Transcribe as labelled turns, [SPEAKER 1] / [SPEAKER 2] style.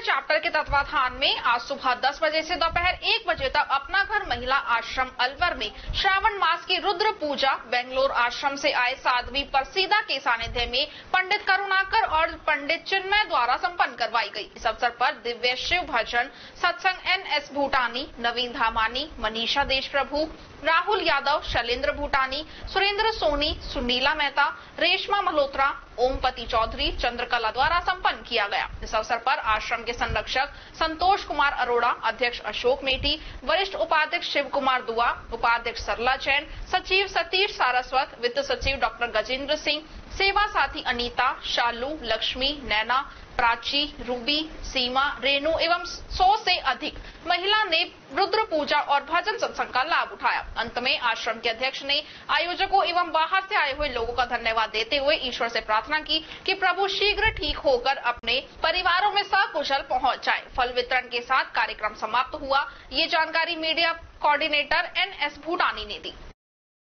[SPEAKER 1] Chapter के तत्वाधान में आज सुबह 10 बजे से दोपहर 1 बजे तक अपना घर महिला आश्रम अलवर में श्रावण मास की रुद्र पूजा बेंगलोर आश्रम से आए साध्वी परसीदा के सानिध्य में पंडित करुणाकर और पंडित चिन्मय द्वारा संपन्न करवाई गई। इस अवसर पर दिव्य शिव भजन, सत्संग एन एस भूटानी, नवीन धामानी, मनीषा देश प्रभु राहुल यादव शैलेन्द्र भूटानी, सुरेंद्र सोनी, सुनीला मेहता रेशमा मल्होत्रा ओमपति चौधरी, चंद्रकला द्वारा संपन्न किया गया। इस अवसर पर आश्रम के संरक्षक संतोष कुमार अरोड़ा, अध्यक्ष अशोक मेटी, वरिष्ठ उपाध्यक्ष शिव कुमार दुआ, उपाध्यक्ष सरला जैन सचिव सतीश सारस्वत, वित्त सचिव डॉक्टर गजेंद्र सिंह सेवा साथी अनीता, शालू, लक्ष्मी, नैना, प्राची, रूबी, सीमा, रेणु एवं सौ से अधिक महिला ने रुद्र पूजा और भजन सत्संग का लाभ उठाया। अंत में आश्रम के अध्यक्ष ने आयोजकों एवं बाहर से आए हुए लोगों का धन्यवाद देते हुए ईश्वर से प्रार्थना की कि प्रभु शीघ्र ठीक होकर अपने परिवारों में सकुशल पहुँच जाए फल वितरण के साथ कार्यक्रम समाप्त हुआ। ये जानकारी media coordinator N S Bhutani ने दी।